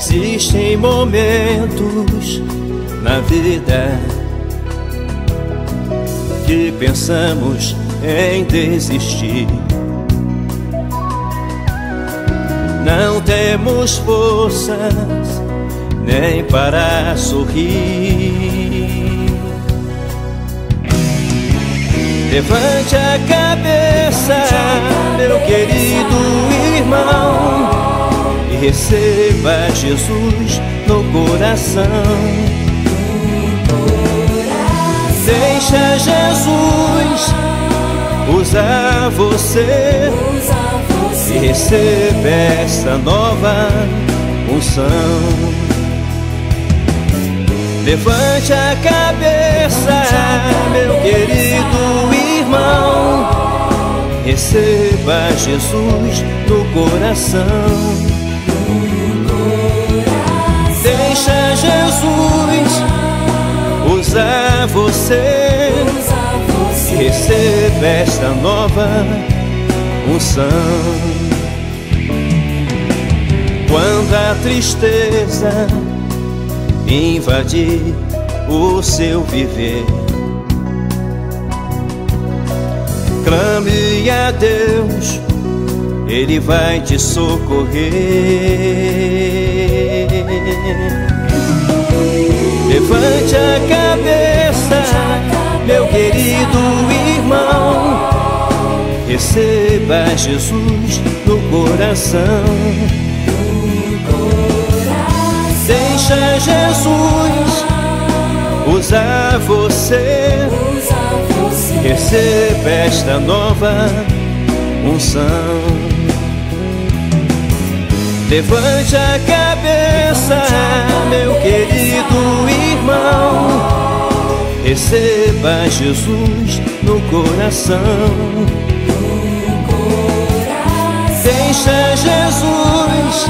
Existem momentos na vida que pensamos em desistir. Não temos forças nem para sorrir. Levante a cabeça, meu querido irmão, receba Jesus no coração. Deixa Jesus usar você e receba essa nova unção. Levante a cabeça, meu querido irmão. Receba Jesus no coração. Jesus usar você. Receba esta nova unção. Quando a tristeza invadir o seu viver, clame a Deus, Ele vai te socorrer. Levante a cabeça, meu querido irmão. Receba Jesus no coração. Deixa Jesus usar você. Receba esta nova unção. Levante a cabeça, meu querido irmão. Receba Jesus no coração. Deixa Jesus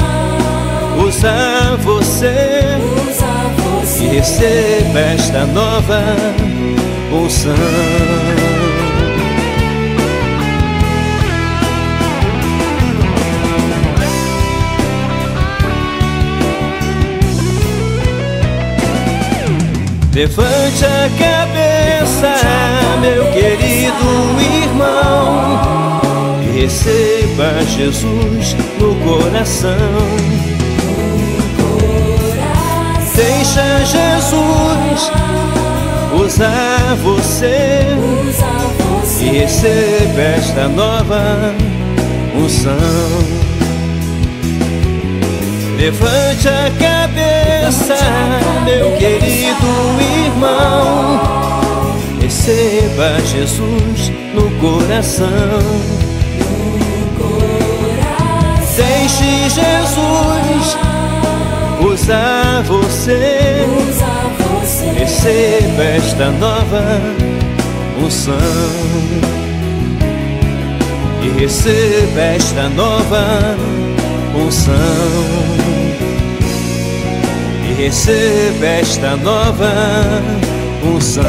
usar você e receba esta nova unção. Levante a cabeça, meu querido irmão, e receba Jesus no coração. Deixa Jesus usar você e receba esta nova unção. Levante a cabeça, meu querido irmão. Receba Jesus no coração. Deixe Jesus usar você. Receba esta nova unção. E receba esta nova unção receba esta nova unção.